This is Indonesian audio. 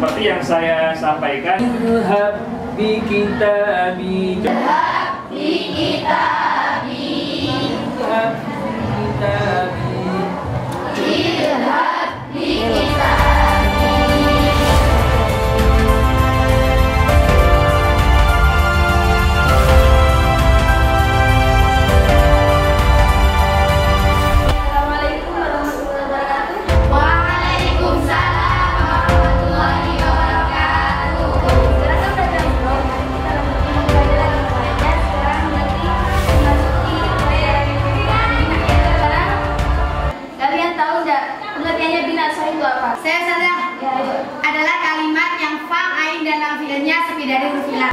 seperti yang saya sampaikan. Ilhab bi kitabi Ilhab bi kitabi Saya salah Ya, ayo. adalah kalimat yang fa, ain dan lam fiilnya sepi dari huruf ilah.